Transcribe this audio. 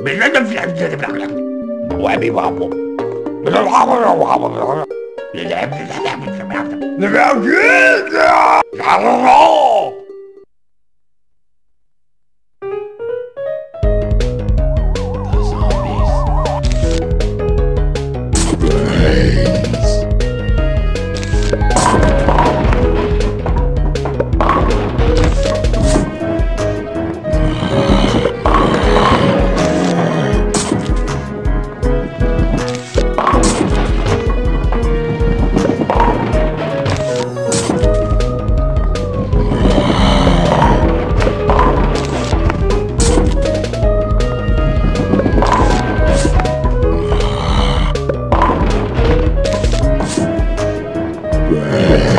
بالندم في الحديث بالعقل وابي بابو بالعقل وابو 你来不及了你们要去哪儿啊 Yeah.